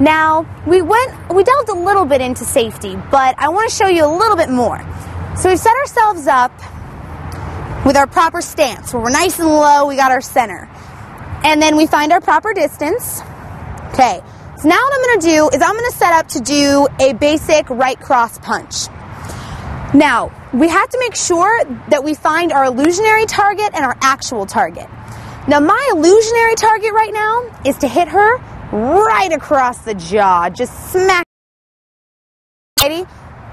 Now, we went, we delved a little bit into safety, but I want to show you a little bit more. So we've set ourselves up with our proper stance, where we're nice and low, we got our center. And then we find our proper distance. Okay, so now what I'm going to do is I'm going to set up to do a basic right cross punch. Now, we have to make sure that we find our illusionary target and our actual target. Now, my illusionary target right now is to hit her right across the jaw, just smack.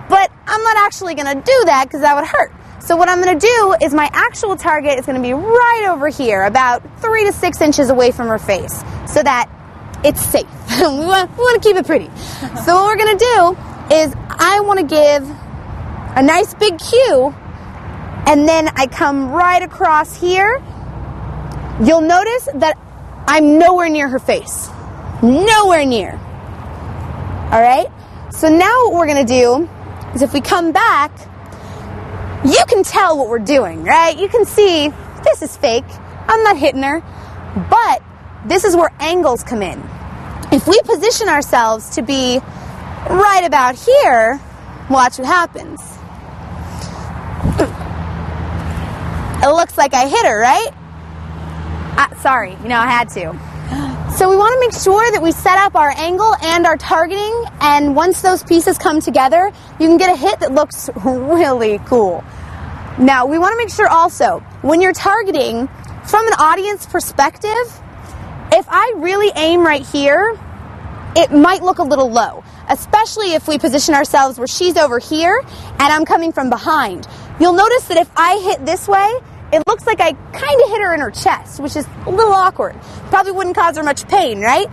But I'm not actually going to do that because that would hurt. So what I'm going to do is my actual target is going to be right over here, about three to six inches away from her face, so that it's safe. we, want, we want to keep it pretty. so what we're going to do is I want to give a nice big cue, and then I come right across here. You'll notice that I'm nowhere near her face. Nowhere near. All right? So now what we're going to do is if we come back, you can tell what we're doing, right? You can see this is fake. I'm not hitting her. But this is where angles come in. If we position ourselves to be right about here, watch what happens. It looks like I hit her, right? Uh, sorry, you know, I had to. So we want to make sure that we set up our angle and our targeting, and once those pieces come together, you can get a hit that looks really cool. Now, we want to make sure also, when you're targeting, from an audience perspective, if I really aim right here, it might look a little low, especially if we position ourselves where she's over here and I'm coming from behind. You'll notice that if I hit this way, it looks like I kind of hit her in her chest, which is a little awkward. Probably wouldn't cause her much pain, right?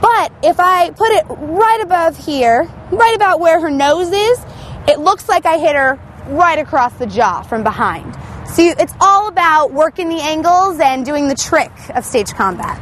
But if I put it right above here, right about where her nose is, it looks like I hit her right across the jaw from behind. See, it's all about working the angles and doing the trick of stage combat.